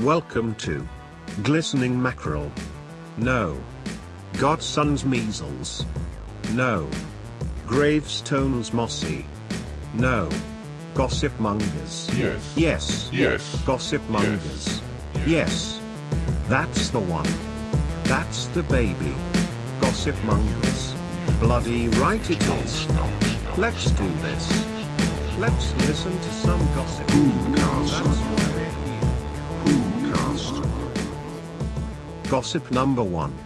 Welcome to Glistening Mackerel. No. Godson's Measles. No. Gravestones Mossy. No. Gossipmongers. Yes. Yes. Yes. Gossipmongers. Yes. That's the one. That's the baby. Gossipmongers. Bloody right it is. Let's do this. Let's listen to some gossip. That's what Gossip number one.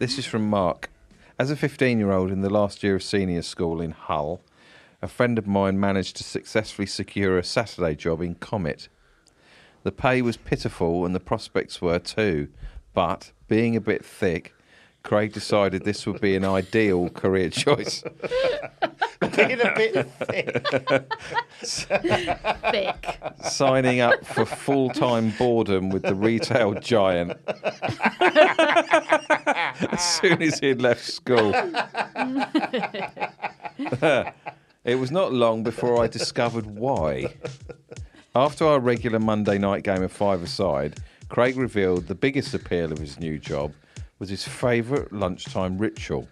This is from Mark. As a 15 year old in the last year of senior school in Hull, a friend of mine managed to successfully secure a Saturday job in Comet. The pay was pitiful and the prospects were too, but being a bit thick, Craig decided this would be an ideal career choice. Being a bit thick. Thick. signing up for full time boredom with the retail giant as soon as he had left school. it was not long before I discovered why. After our regular Monday night game of five aside, Craig revealed the biggest appeal of his new job was his favourite lunchtime ritual.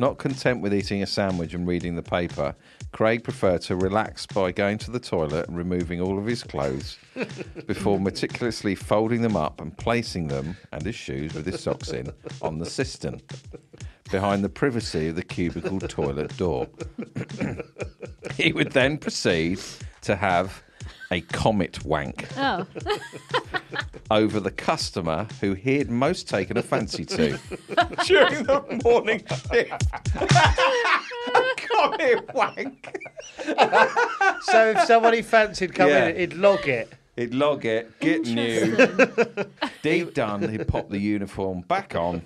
Not content with eating a sandwich and reading the paper, Craig preferred to relax by going to the toilet and removing all of his clothes before meticulously folding them up and placing them, and his shoes with his socks in, on the cistern behind the privacy of the cubicle toilet door. he would then proceed to have a comet wank Oh, over the customer who he had most taken a fancy to during the morning shift. a comet wank. So if somebody fancied coming Yeah. in, he'd log it. He'd log it, get new. Deep done, he'd pop the uniform back on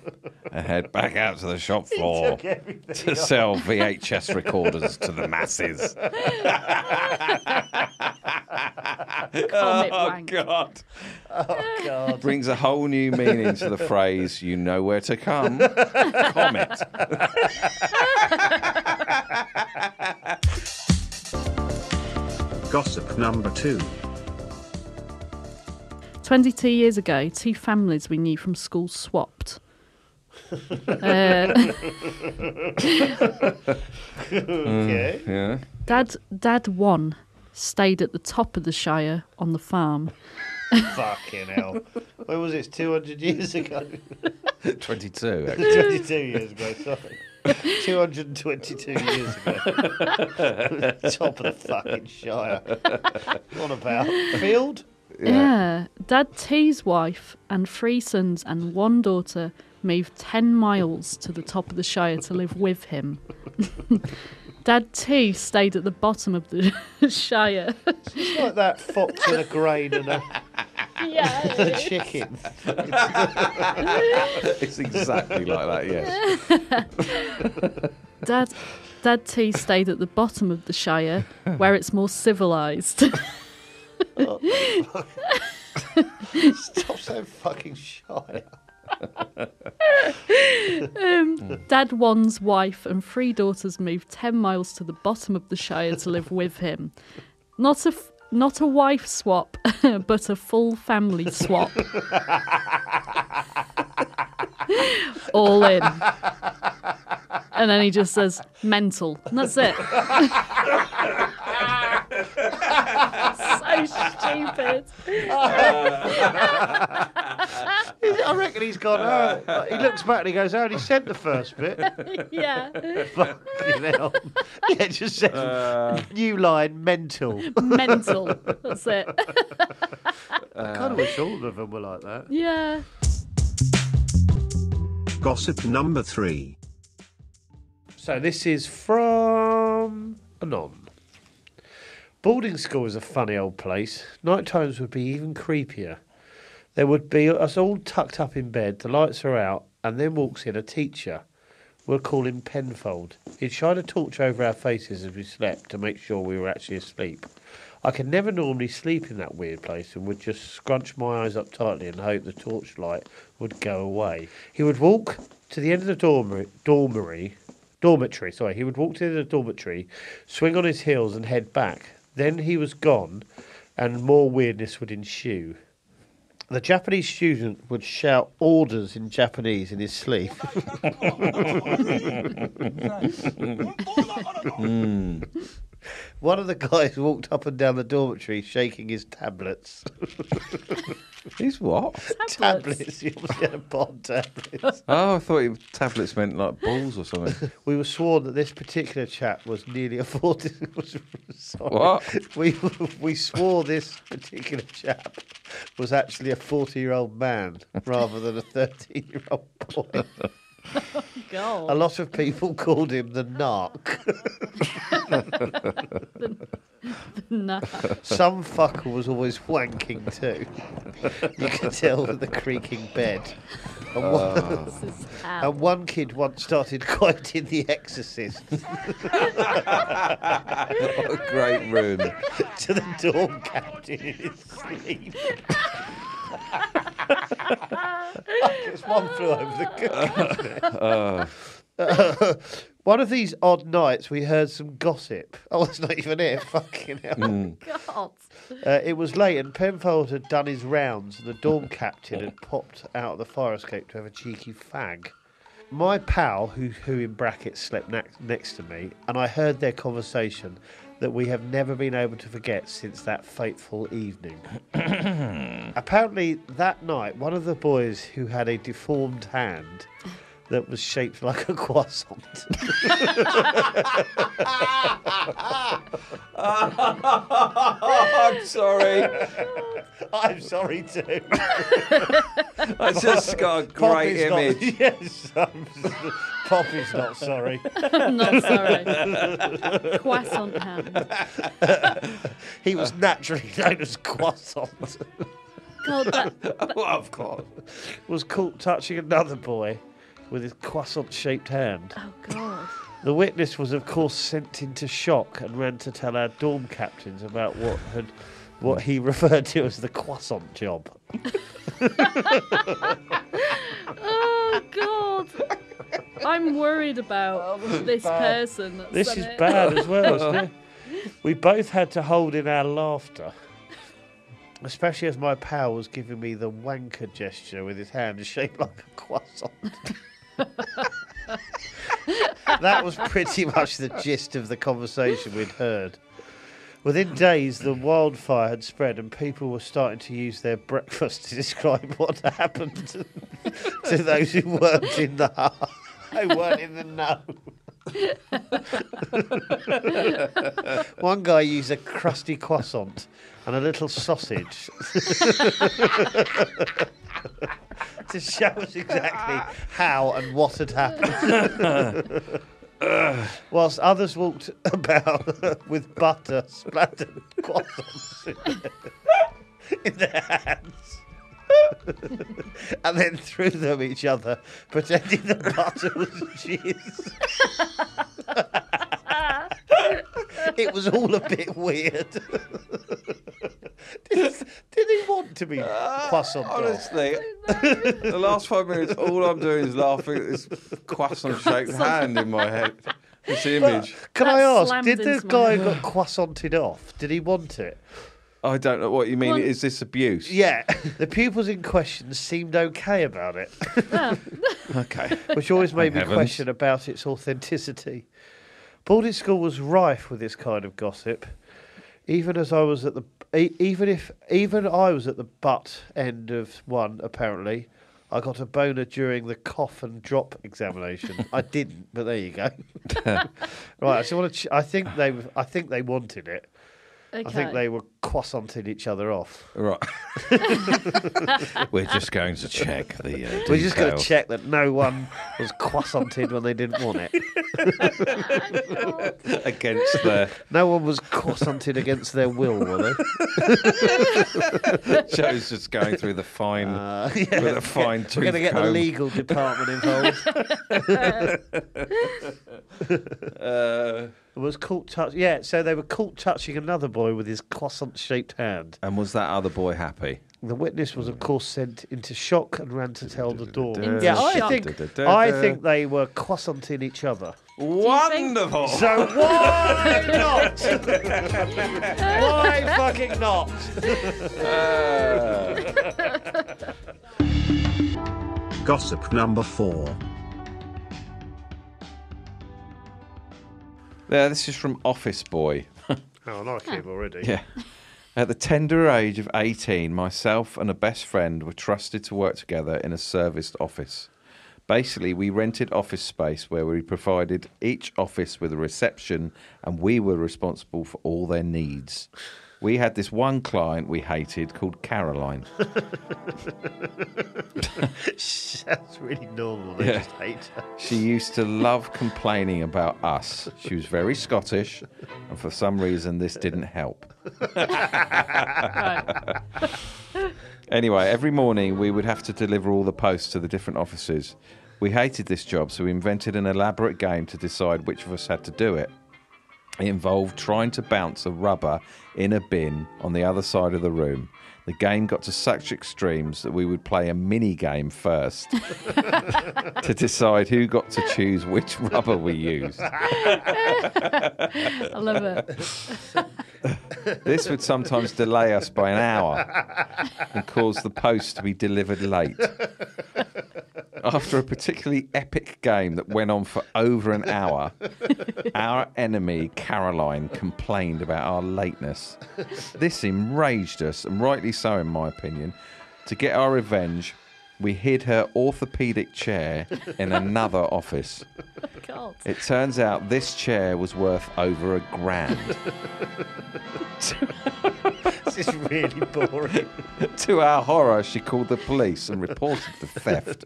and head back out to the shop floor to sell VHS recorders to the masses. comet oh, wank. God. God. Brings a whole new meaning to the phrase, you know where to come. Comet. Gossip number two. 22 years ago, two families we knew from school swapped. uh, Okay. Yeah. Dad, Dad one stayed at the top of the Shire on the farm. Fucking hell. When was it? 200 years ago? 22, actually. 22 years ago, sorry. 222 years ago. Top of the fucking Shire. What about? Field? Yeah. Dad T's wife and three sons and one daughter moved 10 miles to the top of the Shire to live with him. Dad two stayed at the bottom of the Shire. It's like that fox in a grain and a, yeah. and a chicken. It's exactly like that, yes. Dad, Dad T stayed at the bottom of the Shire, where it's more civilized. Stop saying fucking Shire. Um, Dad one's wife and three daughters moved ten miles to the bottom of the Shire to live with him. Not a f- not a wife swap, but a full family swap. All in. And then he just says, mental. And that's it. so stupid. I reckon he's gone, oh. He looks back and he goes, I only said the first bit. Yeah. Fucking hell. Yeah, it just says, uh. new line, mental. Mental. That's it. I kind of wish all of them were like that. Yeah. Gossip number three. So this is from Anon. Boarding school is a funny old place. Night times would be even creepier. There would be us all tucked up in bed, the lights are out, and then walks in a teacher. We'll call him Penfold. He'd shine a torch over our faces as we slept to make sure we were actually asleep. I could never normally sleep in that weird place and would just scrunch my eyes up tightly and hope the torchlight would go away. He would walk to the end of the dormitory, dormitory, dormitory. Sorry, he would walk to the dormitory, swing on his heels, and head back. Then he was gone, and more weirdness would ensue. The Japanese student would shout orders in Japanese in his sleep. Mm. One of the guys walked up and down the dormitory shaking his tablets. He's what? tablets. He obviously had a pod tablets. Oh, I thought he, tablets meant like balls or something. We were sworn that this particular chap was nearly a 40. was- sorry. What? We, we swore this particular chap was actually a 40 year old man rather than a 13 year old boy. A lot of people called him the narc. No. Some fucker was always wanking too. You could tell with the creaking bed. And one, ah. and one kid once started quoting The Exorcist What a great room. to the dorm captain in his sleep. Just one flew over the cookie. one of these odd nights, we heard some gossip. Oh, it's not even it. Fucking hell. God. Uh, it was late, and Penfold had done his rounds, and the dorm captain had popped out of the fire escape to have a cheeky fag. My pal, who, who in brackets slept ne- next to me, and I heard their conversation that we have never been able to forget since that fateful evening. Apparently, that night, one of the boys who had a deformed hand that was shaped like a croissant I'm sorry. I'm sorry too. I just got a Pop great is not- image. yes, I'm, Pop is not sorry. I'm not sorry. Croissant hand. He was naturally known as croissant. God, that, well, of course. was caught touching another boy with his croissant-shaped hand. oh God. The witness was, of course, sent into shock and ran to tell our dorm captains about what had, what he referred to as the croissant job. Oh God. I'm worried about this person. That's This done is it. bad as well, isn't it? We both had to hold in our laughter, especially as my pal was giving me the wanker gesture with his hand shaped like a croissant. That was pretty much the gist of the conversation we'd heard. Within days, the wildfire had spread, and people were starting to use their breakfast to describe what happened to, those who weren't in the who weren't in the know. One guy used a crusty croissant and a little sausage to show us exactly how and what had happened. Whilst others walked about with butter splattered croissants in their, hands. and then threw them each other, pretending the butter was jizz. it was all a bit weird. did, did he want to be uh, croissant? Honestly, the last five minutes, all I'm doing is laughing at this croissant-shaped hand in my head. This image. Can That I ask, did the guy head. got croissanted off? Did he want it? I don't know what you mean. Well- Is this abuse? Yeah, the pupils in question seemed okay about it, Yeah. Okay. which always made me heavens. question about its authenticity. Boarding school was rife with this kind of gossip. Even as I was at the, e- even if even I was at the butt end of one. Apparently, I got a boner during the cough and drop examination. I didn't, but there you go. right, so I want to. Ch- I think they. I think they wanted it. Okay. I think they were croissanting each other off. Right. We're just going to check the. Uh, We're just going to check that no one was croissanted when they didn't want it. against the No one was croissanted against their will, were they? show's just going through the fine Uh, with a fine tooth. We're going to get the legal department involved. Uh, was caught touch. Yeah, so they were caught touching another boy with his croissant-shaped hand. and was that other boy happy? The witness was, of hmm. course, sent into shock and ran to tell the door. Into Yeah, I shock. think I think they were croissanting each other. Wonderful. So why not? why fucking not? Uh. Gossip number 4. Yeah, this is from Office Boy. Oh, I like him already. Yeah. At the tender age of 18, myself and a best friend were trusted to work together in a serviced office. Basically, we rented office space where we provided each office with a reception and we were responsible for all their needs. We had this one client we hated called Caroline. That's really normal. They Yeah. just hate her. She used to love complaining about us. She was very Scottish, and for some reason, this didn't help. Anyway, every morning we would have to deliver all the posts to the different offices. We hated this job, so we invented an elaborate game to decide which of us had to do it. It involved trying to bounce a rubber in a bin on the other side of the room. The game got to such extremes that we would play a mini game first to decide who got to choose which rubber we used. I love it. This would sometimes delay us by an hour and cause the post to be delivered late. After a particularly epic game that went on for over an hour, our enemy, Caroline, complained about our lateness. This enraged us, and rightly so, in my opinion. To get our revenge, we hid her orthopedic chair in another office. God. It turns out this chair was worth over a grand. This is really boring. To our horror, she called the police and reported the theft.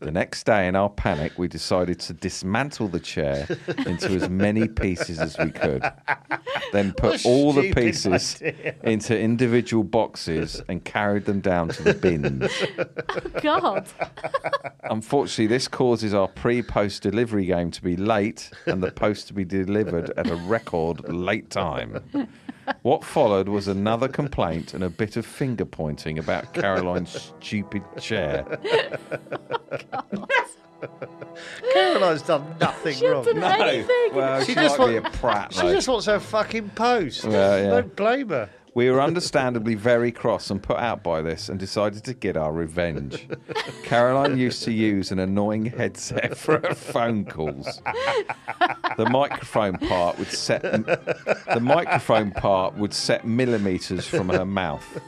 The next day, in our panic, we decided to dismantle the chair into as many pieces as we could. Then put all the pieces idea. into individual boxes and carried them down to the bins. Oh, God. Unfortunately, this causes our pre post delivery game to be late and the post to be delivered at a record late time. What followed was another complaint and a bit of finger pointing about Caroline's stupid chair. Caroline's done nothing She wrong. hasn't done anything. Well, She she, just might be want- a prat. She though. just wants her fucking post. Well, yeah. Don't blame her. We were understandably very cross and put out by this and decided to get our revenge. Caroline used to use an annoying headset for her phone calls. The microphone part would set the microphone part would set millimeters from her mouth.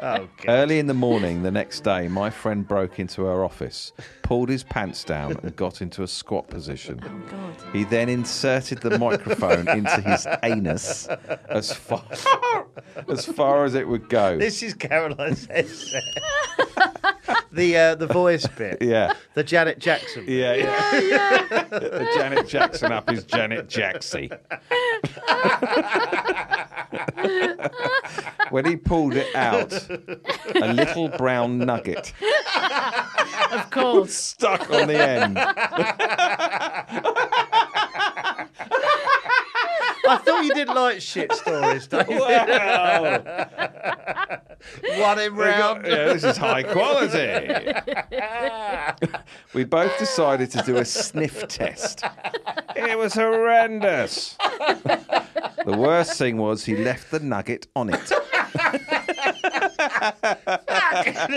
Oh, Early in the morning the next day, my friend broke into her office, pulled his pants down, and got into a squat position. Oh, God. He then inserted the microphone into his anus as far as far as it would go. This is Caroline's headset. the uh, the voice bit. yeah. The Janet Jackson. bit. Yeah, yeah. the Janet Jackson up is Janet Jacksy. when he pulled it out, a little brown nugget Of course. stuck on the end. I thought you didn't like shit stories, David. Wow. One in We got- round. yeah, this is high quality. we both decided to do a sniff test. It was horrendous. the worst thing was he left the nugget on it. I can't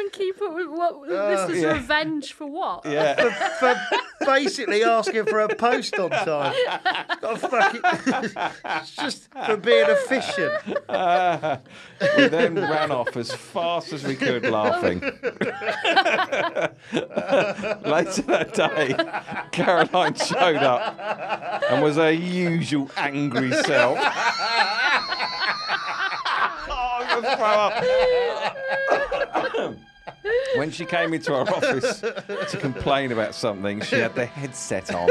even keep up with what. Uh, this is yeah. revenge for what? Yeah. for basically asking for a post on time. Got a fucking, it's just for being efficient. We then ran off as fast as we could, laughing. Later that day, Caroline showed up and was her usual angry self. Oh, I'm gonna throw up. When she came into our office to complain about something, she had the headset on.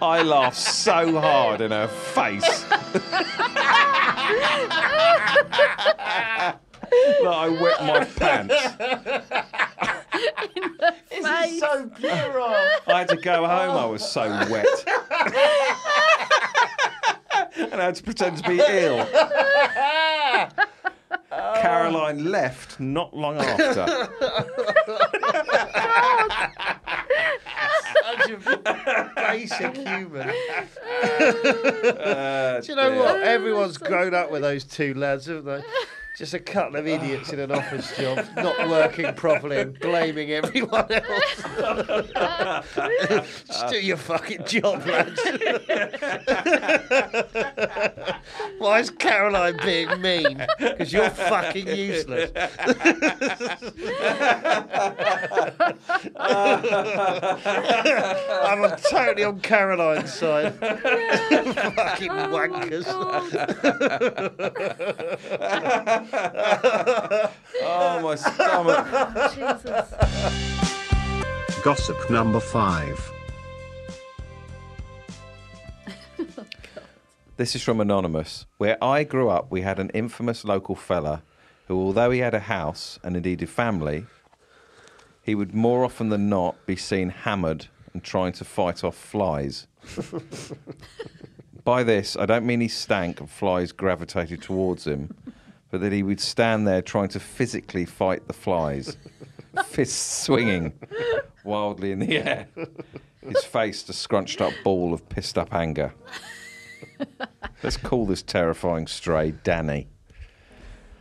I laughed so hard in her face. that I wet my pants. This Face. So puerile. I had to go home. I was so wet. and I had to pretend to be ill. Caroline left not long after. Such a basic human. Uh, Do you know what? Everyone's grown up with those two lads, haven't they? Just a couple of idiots in an office job, not working properly and blaming everyone else. Just do your fucking job, lads. Why is Caroline being mean? Because you're fucking useless. I'm totally on Caroline's side. fucking wankers. oh, my stomach. Jesus. Gossip number 5. This is from Anonymous. Where I grew up, we had an infamous local fella who, although he had a house and indeed a family, he would more often than not be seen hammered and trying to fight off flies. By this, I don't mean he stank and flies gravitated towards him, but that he would stand there trying to physically fight the flies, fists swinging wildly in the air, his face a scrunched up ball of pissed up anger. Let's call this terrifying stray Danny.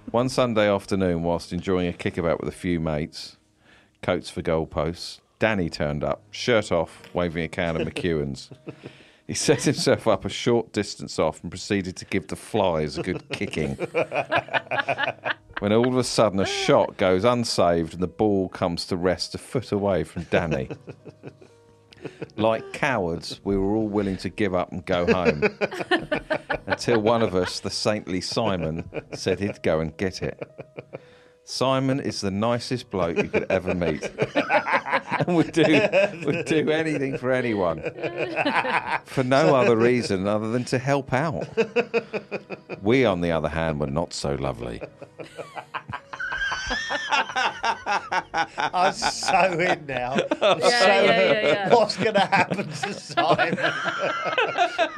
One Sunday afternoon, whilst enjoying a kickabout with a few mates, coats for goalposts, Danny turned up, shirt off, waving a can of McEwan's. He set himself up a short distance off and proceeded to give the flies a good kicking. when all of a sudden a shot goes unsaved and the ball comes to rest a foot away from Danny. Like cowards, we were all willing to give up and go home. Until one of us, the saintly Simon, said he'd go and get it. Simon is the nicest bloke you could ever meet. and would do, would do anything for anyone. For no other reason other than to help out. We, on the other hand, were not so lovely. I'm so in now. Yeah, yeah, yeah, yeah. What's going to happen to Simon?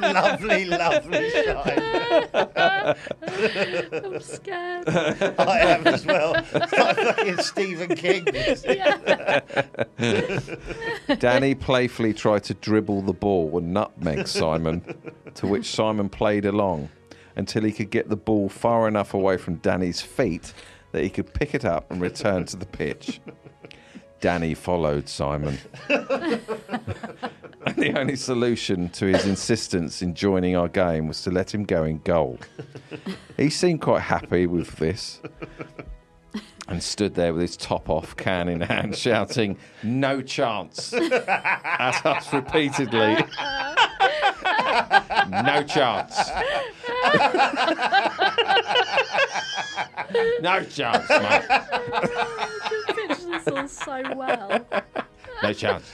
lovely, lovely Simon. I'm scared. I am as well. It's like fucking Stephen King. this. Danny playfully tried to dribble the ball and nutmeg Simon, to which Simon played along until he could get the ball far enough away from Danny's feet that he could pick it up and return to the pitch. Danny followed Simon. and the only solution to his insistence in joining our game was to let him go in goal. He seemed quite happy with this and stood there with his top off, can in hand, shouting, No chance! at us repeatedly. no chance! no chance, mate! I can picture this all so well. No chance.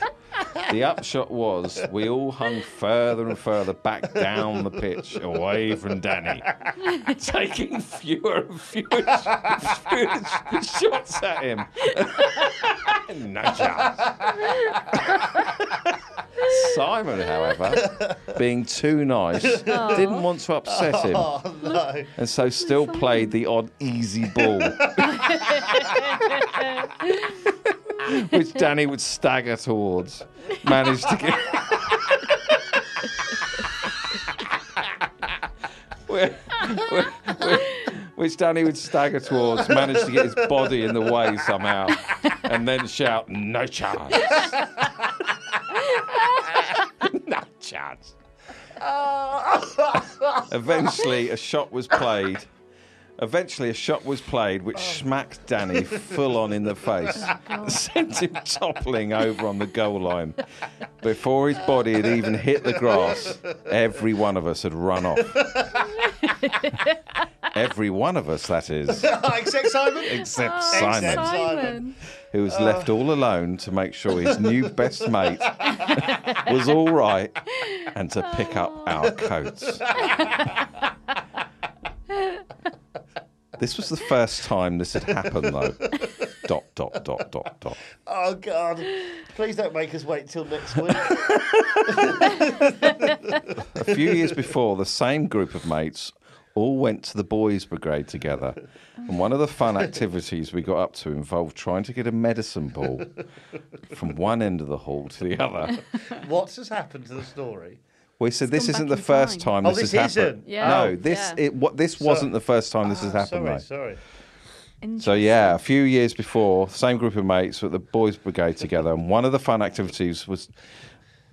The upshot was we all hung further and further back down the pitch away from Danny, taking fewer and fewer, fewer shots at him. no chance. Simon, however, being too nice, didn't want to upset him, Oh, no. and so still played the odd easy ball. which Danny would stagger towards, managed to get. Wh- wh- wh- which Danny would stagger towards, managed to get his body in the way somehow, and then shout, "No chance! no chance!" Eventually, a shot was played. Eventually, a shot was played which oh. smacked Danny full on in the face, oh, sent him toppling over on the goal line. Before his body had even hit the grass, every one of us had run off. every one of us, that is, Except Simon? except Oh, Simon, Simon. who was oh. left all alone to make sure his new best mate was all right and to pick up our coats. This was the first time this had happened, though. Dot, dot, dot, dot, dot. Oh, God. Please don't make us wait till next week. A few years before, the same group of mates all went to the boys' brigade together. And one of the fun activities we got up to involved trying to get a medicine ball from one end of the hall to the other. What has happened to the story? We said this isn't the first time. time Oh, this, this has happened. isn't? Yeah. No, this Yeah. it what this So- wasn't the first time this has Ah, happened. sorry, though. sorry. So yeah, a few years before, same group of mates with the boys' brigade together, and one of the fun activities was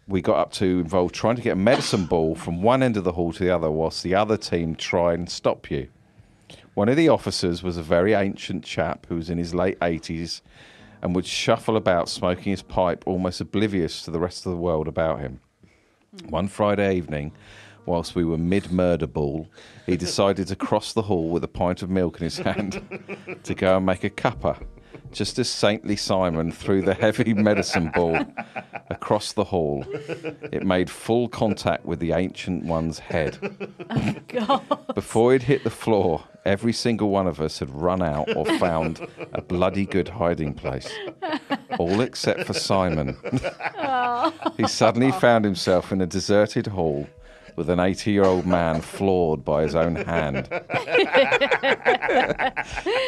we got up to involved trying to get a medicine ball from one end of the hall to the other, whilst the other team try and stop you. One of the officers was a very ancient chap who was in his late eighties and would shuffle about smoking his pipe, almost oblivious to the rest of the world about him. One Friday evening, whilst we were mid murder ball, he decided to cross the hall with a pint of milk in his hand to go and make a cuppa. Just as saintly Simon threw the heavy medicine ball across the hall, it made full contact with the ancient one's head. Oh, God. Before it hit the floor, every single one of us had run out or found a bloody good hiding place. All except for Simon. he suddenly found himself in a deserted hall with an 80 year old man floored by his own hand.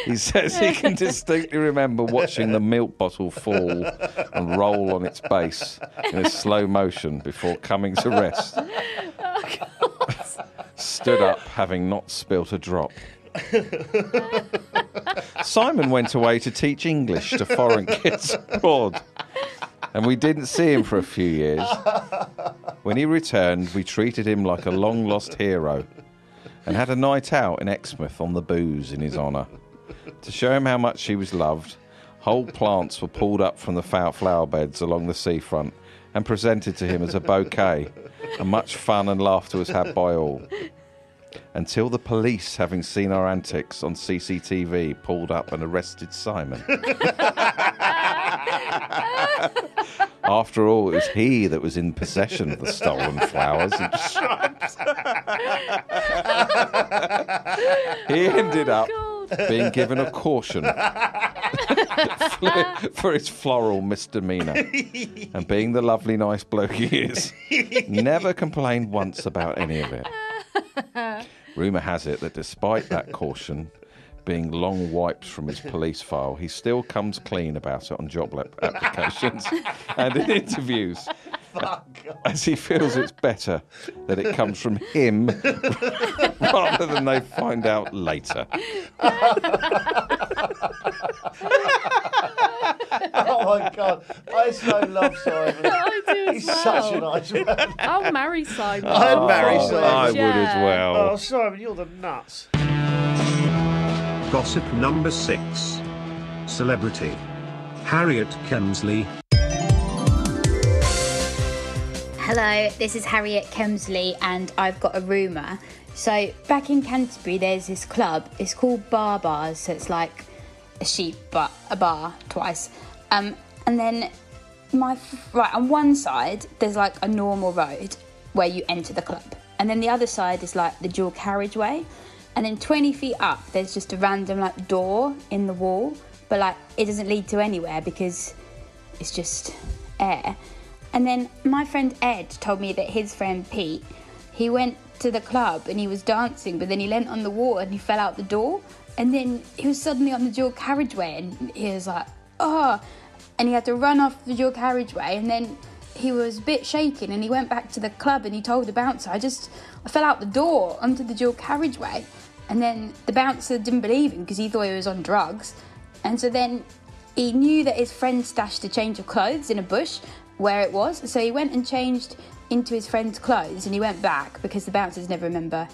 he says he can distinctly remember watching the milk bottle fall and roll on its base in a slow motion before coming to rest. Oh, Stood up, having not spilt a drop. Simon went away to teach English to foreign kids abroad, and we didn't see him for a few years. When he returned, we treated him like a long lost hero and had a night out in Exmouth on the booze in his honour. To show him how much he was loved, whole plants were pulled up from the flower beds along the seafront and presented to him as a bouquet, and much fun and laughter was had by all. Until the police, having seen our antics on CCTV, pulled up and arrested Simon. After all, it was he that was in possession of the stolen flowers and shrubs. he ended oh, up being given a caution for his floral misdemeanor. And being the lovely, nice bloke he is, never complained once about any of it. Rumour has it that despite that caution being long wiped from his police file, he still comes clean about it on job applications and in interviews. As he feels it's better that it comes from him rather than they find out later. Oh my god, I so love Simon. I do as He's well. such a nice man. I'll marry Simon. I'd marry Oh, Simon. I would as yeah. well. Oh, Simon, you're the nuts. Gossip number 6. Celebrity. Harriet Kemsley. Hello, this is Harriet Kemsley, and I've got a rumour. So, back in Canterbury, there's this club. It's called Bar Bars, so it's like a sheep, but a bar twice. Um, and then, my right on one side, there's like a normal road where you enter the club, and then the other side is like the dual carriageway. And then 20 feet up, there's just a random like door in the wall, but like it doesn't lead to anywhere because it's just air. And then my friend Ed told me that his friend Pete, he went to the club and he was dancing, but then he leant on the wall and he fell out the door. And then he was suddenly on the dual carriageway and he was like, oh, and he had to run off the dual carriageway. And then he was a bit shaken and he went back to the club and he told the bouncer, I just, I fell out the door onto the dual carriageway. And then the bouncer didn't believe him because he thought he was on drugs. And so then he knew that his friend stashed a change of clothes in a bush where it was. So he went and changed into his friend's clothes and he went back because the bouncers never remember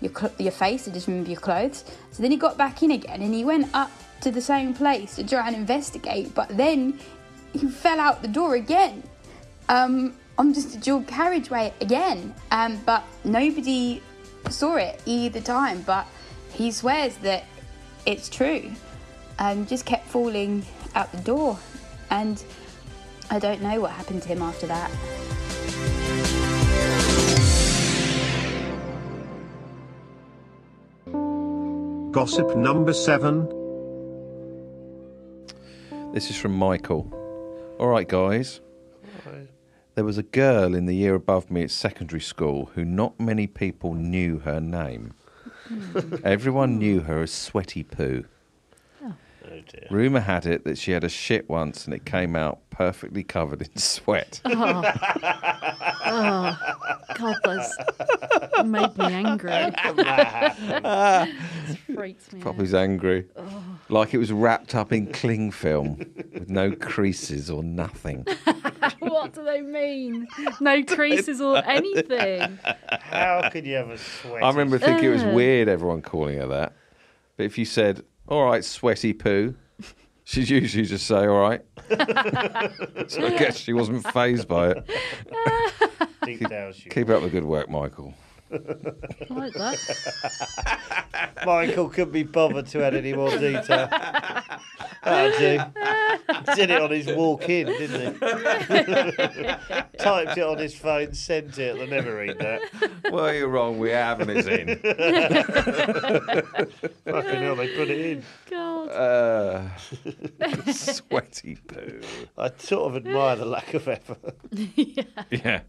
your, cl- your face, they just remember your clothes. So then he got back in again and he went up to the same place to try and investigate, but then he fell out the door again um, on just a dual carriageway again. Um, but nobody saw it either time. But he swears that it's true. Um, just kept falling out the door, and I don't know what happened to him after that. Gossip number 7. This is from Michael. All right, guys. There was a girl in the year above me at secondary school who not many people knew her name. Hmm. Everyone knew her as Sweaty Poo. Oh dear. Rumour had it that she had a shit once and it came out perfectly covered in sweat. Oh. oh, God, that's made me angry. Freaked me out. Poppy's angry. Oh. Like it was wrapped up in cling film with no creases or nothing. What do they mean? No creases or anything. How could you have a sweat? I remember thinking it was uh. weird everyone calling her that. But if you said, all right, Sweaty Poo, she'd usually just say, all right. so I guess she wasn't phased by it. deep down. She Keep up the good work, Michael. I like that. Michael couldn't be bothered to add any more detail. I do. Did it on his walk in, didn't he? Typed it on his phone, sent it. They'll never read that. Well, you're wrong. We haven't is in. Fucking hell, they put it in. God. Uh, sweaty Poo. I sort of admire the lack of effort. yeah. Yeah.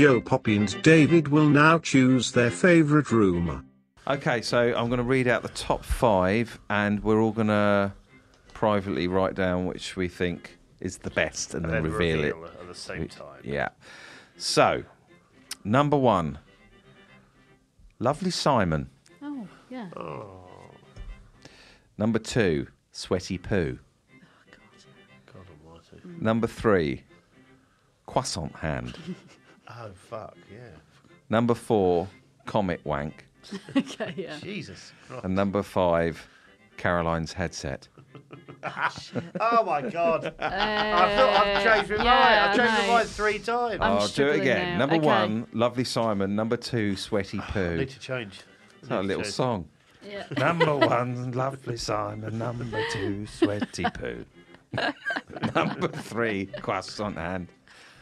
Joe Poppy and David will now choose their favourite rumour. Okay, so I'm going to read out the top five, and we're all going to privately write down which we think is the best, and, then, reveal, it. at the same time. Yeah. So, number one, Lovely Simon. Oh, yeah. Oh. Number two, Sweaty Poo. Oh, God almighty. Number three, Croissant Hand. Oh, fuck, yeah. Number four, Comet Wank. Okay, yeah. Jesus Christ. And number five, Caroline's Headset. Oh, my God. Uh, I thought I've changed my mind. yeah, I've changed I my know. mind three times. I'm I'll do it struggling again. now. Number Okay. one, Lovely Simon. Number two, Sweaty I Poo. need to change. It's not a little song. Yeah. Number one, Lovely Simon. Number two, Sweaty Poo. Number three, Croissant Hand.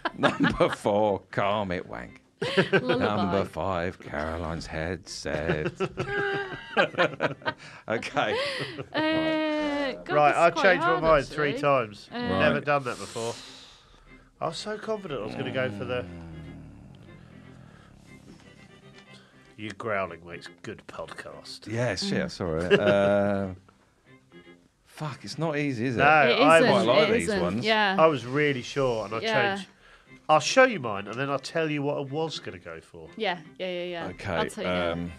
Number four, Comet Wank. Number five, Caroline's Headset. okay. Uh, God, Right, I've quite changed my hard, mind three actually. times. Uh, Never Right. done that before. I was so confident I was going to go for the. You growling makes good podcast. Yeah, shit, I saw it. Uh, fuck, it's not easy, is it? No, It I isn't, quite like it these isn't, ones. Yeah. I was really sure, and I Yeah. changed. I'll show you mine, and then I'll tell you what I was going to go for. Yeah, yeah, yeah, yeah. I'll Okay. tell you now. Um,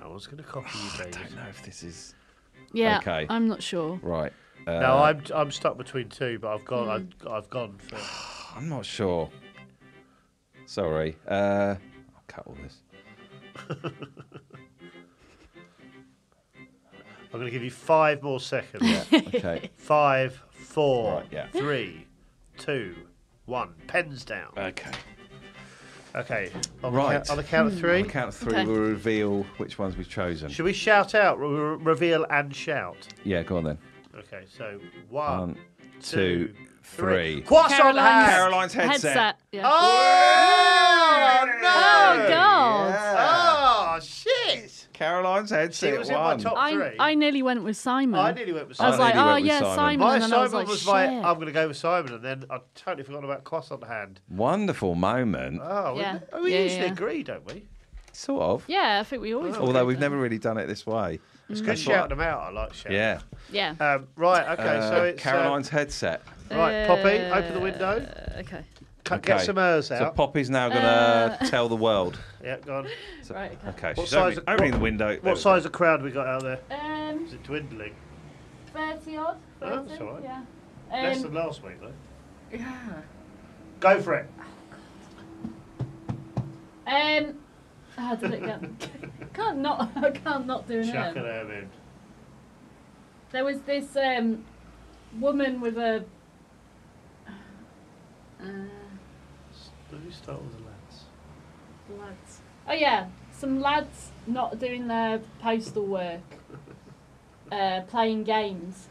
No one's going to copy you, I David. don't know if this is yeah, okay. I'm not sure. right. Uh, No, I'm I'm stuck between two, but I've Hmm. gone. I've, I've gone for. I'm not sure. Sorry. Uh, I'll cut all this. I'm going to give you five more seconds. Okay. Five, four, Right, yeah. Three, two, one. Pens down. okay. Okay. On Right. The count, on the count of hmm. three. On the count of three, Okay. we'll reveal which ones we've chosen. Should we shout out, re- re- reveal, and shout? Yeah, go on then. Okay. So one, One, two, three. Croissant Caroline's, hand. Caroline's headset. Yeah. Oh, no! Oh, God. Oh shit! Caroline's She headset was in my one. top I, three. I nearly went with Simon. I nearly went with Simon. I was Simon. like, nearly oh went with yeah, Simon. Simon. my and then Simon I was like, was shit. my. I'm going to go with Simon, and then I totally forgot about croissant hand. Wonderful moment. Oh, Yeah. we, we Yeah, usually yeah. agree, don't we? Sort of. yeah, I think we always. Although we've that. never really done it this way. It's good That's shouting right. them out. I like shouting. Yeah. Yeah. Um, right. Okay. Uh, so it's uh, Caroline's headset. right. Poppy, open the window. Uh, okay. Cut, Get Okay. some hers So out. Poppy's now going to tell the world. Yeah, go on. So- Right, okay. Okay, What she's size opening, of- opening what- the window. There we What go. size of crowd we got out there? Um, Is it dwindling? thirty odd. Oh, 30, that's all right. Yeah. Less Um, than last week, though. yeah. Go for it. Um, how did it go? can't not. I can't not do Chuck it. it there. There was this um, woman with a. Uh, Do you start with the lads? lads. Oh yeah, some lads not doing their postal work, uh, playing games.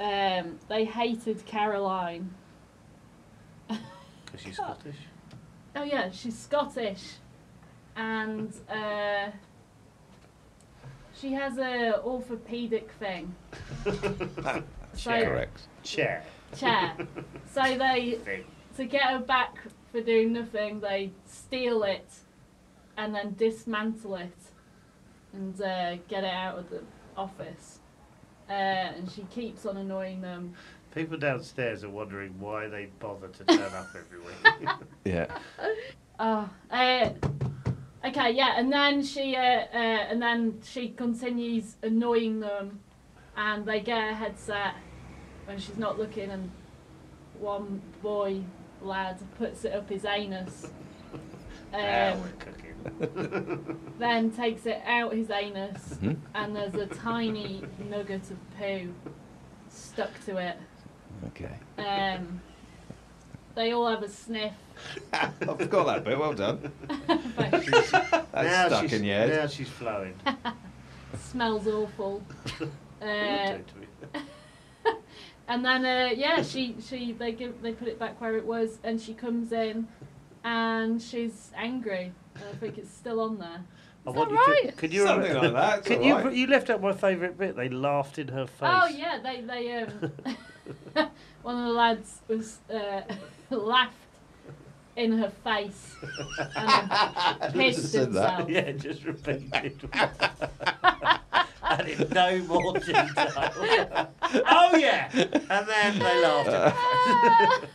Um, they hated Caroline. Because she's Scottish. Oh yeah, she's Scottish, and uh, she has a orthopedic thing. so Correct. Chair. chair. So they to get her back for doing nothing, they steal it and then dismantle it and uh, get it out of the office. Uh, and she keeps on annoying them. People downstairs are wondering why they bother to turn up every week. Yeah. Oh, uh, okay, yeah, and then she, uh, uh, and then she continues annoying them, and they get a headset when she's not looking, and one boy lad puts it up his anus. Um, then takes it out his anus, Mhm. and there's a tiny nugget of poo stuck to it. Okay. Um, they all have a sniff. I forgot that bit. Well done. but That's now stuck she's, in your head. Now she's flowing. smells awful. Don't Uh, do to me. And then uh, yeah, she she they give they put it back where it was, and she comes in, and she's angry. And I think it's still on there. I Is want that you right? to. Could you? Something like that. it's Can all you? right. You left out my favourite bit. They laughed in her face. Oh yeah, they they um one of the lads was uh, laughed in her face and pissed said that. himself. Yeah, just repeated. And in no more detail. oh yeah, and then they laughed. At her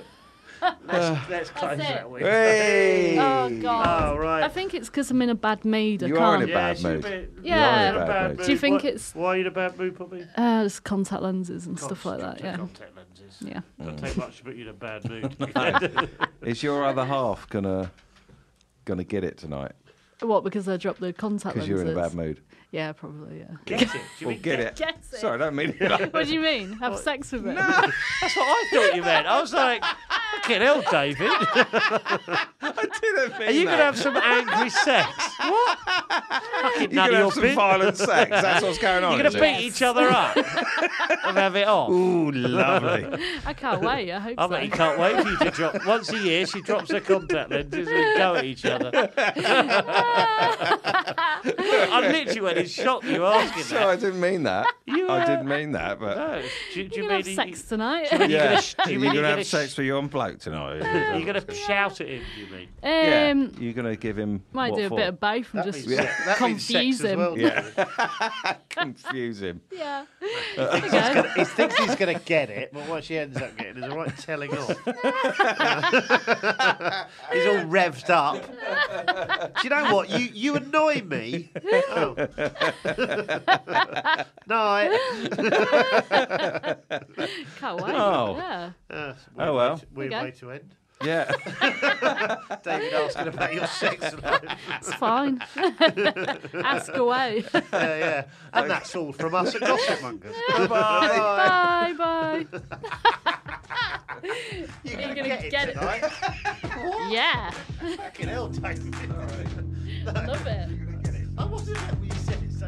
let's let's close That's it. that with. Hey! Oh god. Oh right. I think it's because I'm in a bad mood. I You are in can't. a bad she's mood. bit- Yeah. you're in a Bad mood. Do you think What- it's- why are you in a bad mood, Poppy? Uh, there's contact lenses and Gosh, stuff like that. Yeah. Contact lenses. Yeah. Don't take much to put you in a bad mood. Is your other half gonna gonna get it tonight? What? Because I dropped the contact lenses. Because lenses. you're in a bad mood. Yeah, probably. Yeah. Get it? Do you Well, mean get it. Get it. Sorry, I don't mean it. What do you mean? Have sex with it? No, that's what I thought you meant. I was like, fucking hell, David. I didn't mean Are you going to have some angry sex? What? Fucking You're gonna have or some bit. violent sex. That's what's going on. You're going is to it? beat each other up and have it off. Ooh, lovely. I can't wait. I hope I so. bet you can't wait for you to drop. Once a year, she drops her contact lenses and go at each other. I literally went in shock you asking so I didn't mean that. You, I uh, didn't mean that, but No, do, do You're you mean have you- sex tonight. you mean you're yeah, gonna sh- do you you're mean gonna you're have gonna sex sh- with your own bloke tonight. You're going to shout at him, do you mean? yeah, Um, you're gonna give him might what do a for? bit of both and That just means sex- that means sex confuse as him. well, Yeah. David. confuse him. Yeah. There you go. He thinks he's going to get it, but what she ends up getting is a right telling off. he's all revved up. Do you know what? You you annoy me. Oh. Night. Can't wait. Oh. Yeah. Uh, Oh, well. way to- Weird Okay. way to end. Yeah. David asking about your sex life. It's fine. Ask away. Yeah, yeah. And that's all from us at Gossipmongers. bye bye. You Are you gonna gonna get it get it? tonight? Yeah. Fucking hell, David. Love it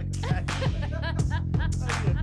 second.